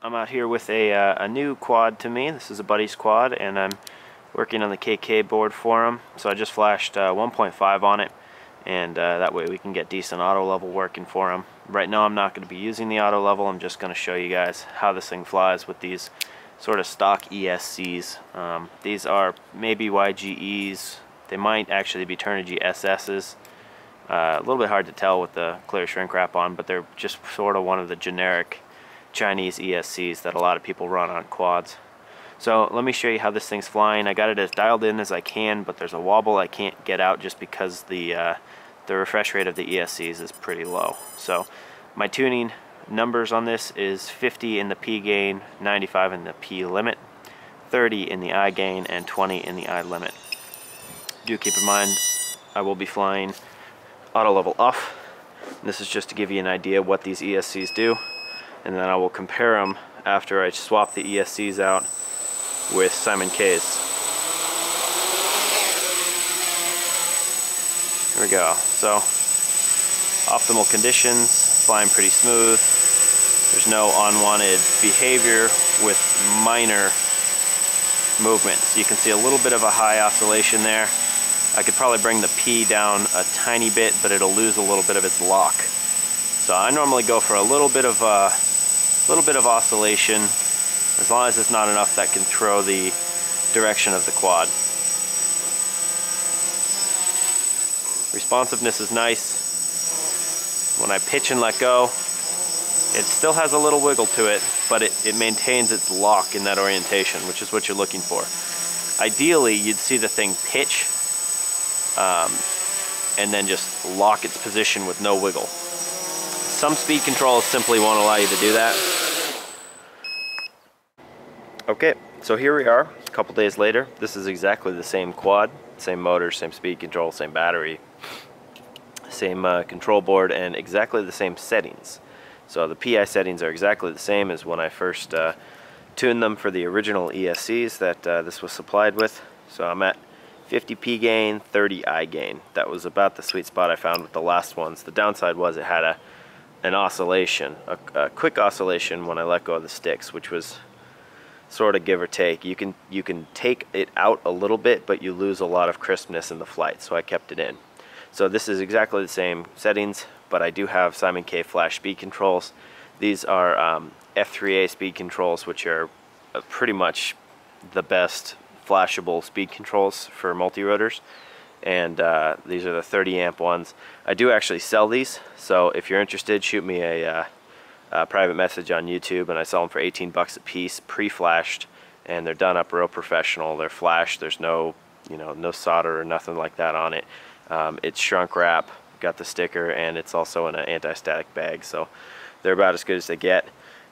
I'm out here with a, uh, a new quad to me. This is a buddy's quad and I'm working on the KK board for him. So I just flashed uh, 1.5 on it and uh, that way we can get decent auto level working for him. Right now I'm not going to be using the auto level. I'm just going to show you guys how this thing flies with these sort of stock ESCs. Um, these are maybe YGEs. They might actually be Turnigy SSs. Uh, a little bit hard to tell with the clear shrink wrap on, but they're just sort of one of the generic Chinese ESCs that a lot of people run on quads. So let me show you how this thing's flying. I got it as dialed in as I can, but there's a wobble I can't get out just because the, uh, the refresh rate of the ESCs is pretty low. So my tuning numbers on this is 50 in the P gain, 95 in the P limit, 30 in the I gain, and 20 in the I limit. Do keep in mind I will be flying auto level off. This is just to give you an idea what these ESCs do and then I will compare them after I swap the ESCs out with Simon K's. Here we go. So optimal conditions, flying pretty smooth. There's no unwanted behavior with minor movements. You can see a little bit of a high oscillation there. I could probably bring the P down a tiny bit, but it'll lose a little bit of its lock. So I normally go for a little bit of uh, little bit of oscillation, as long as it's not enough that can throw the direction of the quad. Responsiveness is nice. When I pitch and let go, it still has a little wiggle to it, but it, it maintains its lock in that orientation, which is what you're looking for. Ideally, you'd see the thing pitch um, and then just lock its position with no wiggle. Some speed controls simply won't allow you to do that. Okay, so here we are, a couple days later. This is exactly the same quad, same motor, same speed control, same battery, same uh, control board, and exactly the same settings. So the PI settings are exactly the same as when I first uh, tuned them for the original ESCs that uh, this was supplied with. So I'm at 50 P gain, 30 I gain. That was about the sweet spot I found with the last ones. The downside was it had a an oscillation, a, a, quick oscillation when I let go of the sticks, which was sort of give or take. You can you can take it out a little bit, but you lose a lot of crispness in the flight, so I kept it in. So this is exactly the same settings, but I do have Simon K flash speed controls. These are um, F3A speed controls, which are uh, pretty much the best flashable speed controls for multi-rotors and uh, these are the 30 amp ones. I do actually sell these, so if you're interested, shoot me a, uh, a private message on YouTube, and I sell them for 18 bucks a piece, pre-flashed, and they're done up real professional. They're flashed. There's no, you know, no solder or nothing like that on it. Um, it's shrunk wrap, got the sticker, and it's also in an anti-static bag, so they're about as good as they get.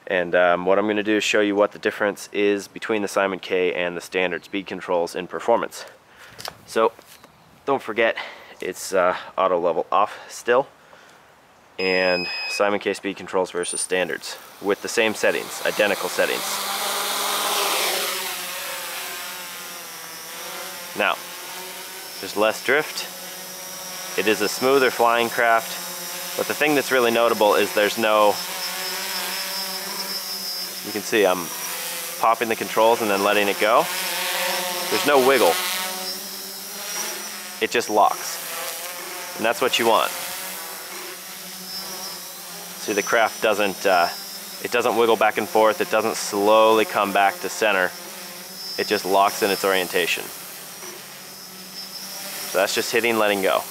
And um, what I'm going to do is show you what the difference is between the Simon K and the standard speed controls in performance. So don't forget, it's uh, auto level off still. And Simon K speed controls versus standards with the same settings, identical settings. Now, there's less drift. It is a smoother flying craft, but the thing that's really notable is there's no, you can see I'm popping the controls and then letting it go. There's no wiggle it just locks. And that's what you want. See the craft doesn't, uh, it doesn't wiggle back and forth, it doesn't slowly come back to center. It just locks in its orientation. So that's just hitting, letting go.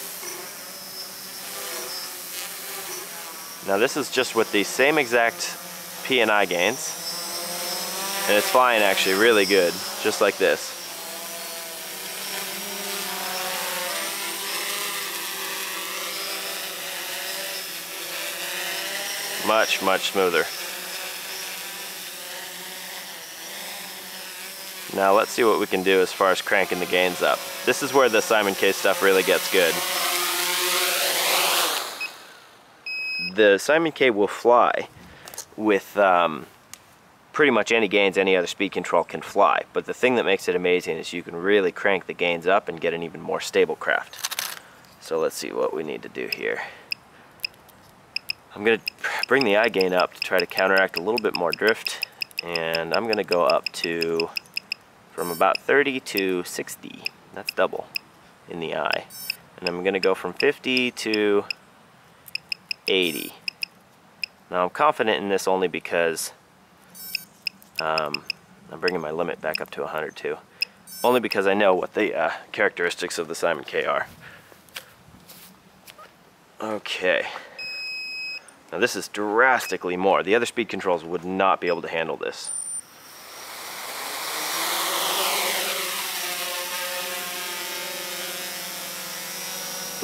Now this is just with the same exact P and I gains. And it's flying actually really good, just like this. Much, much smoother. Now let's see what we can do as far as cranking the gains up. This is where the Simon K stuff really gets good. The Simon K will fly with um, pretty much any gains any other speed control can fly. But the thing that makes it amazing is you can really crank the gains up and get an even more stable craft. So let's see what we need to do here. I'm going to bring the I gain up to try to counteract a little bit more drift. And I'm gonna go up to from about 30 to 60 that's double in the I. And I'm gonna go from 50 to 80 now I'm confident in this only because um, I'm bringing my limit back up to 100 too. Only because I know what the uh, characteristics of the Simon K are. Okay now this is drastically more. The other speed controls would not be able to handle this.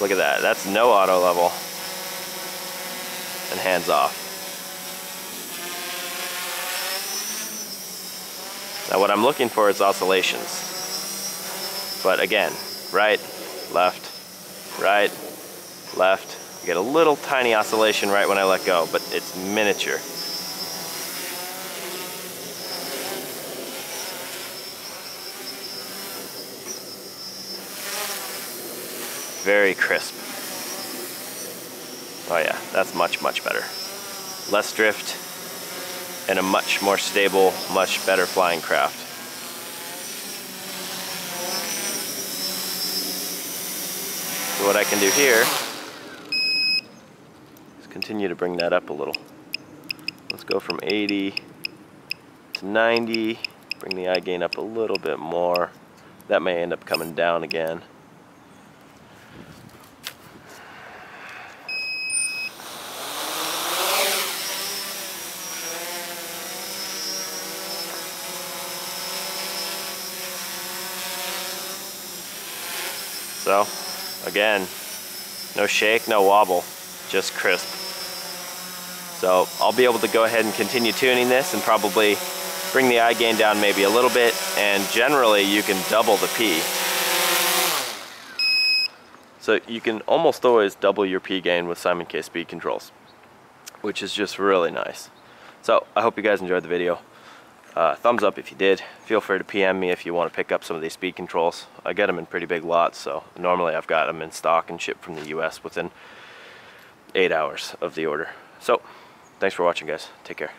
Look at that, that's no auto level. And hands off. Now what I'm looking for is oscillations. But again, right, left, right, left, you get a little tiny oscillation right when I let go, but it's miniature. Very crisp. Oh yeah, that's much, much better. Less drift and a much more stable, much better flying craft. So what I can do here continue to bring that up a little. Let's go from 80 to 90, bring the I gain up a little bit more. That may end up coming down again. So, again, no shake, no wobble, just crisp. So I'll be able to go ahead and continue tuning this and probably bring the I gain down maybe a little bit and generally you can double the P. So you can almost always double your P gain with Simon K speed controls, which is just really nice. So I hope you guys enjoyed the video. Uh, thumbs up if you did. Feel free to PM me if you want to pick up some of these speed controls. I get them in pretty big lots, so normally I've got them in stock and shipped from the US within eight hours of the order. So Thanks for watching, guys. Take care.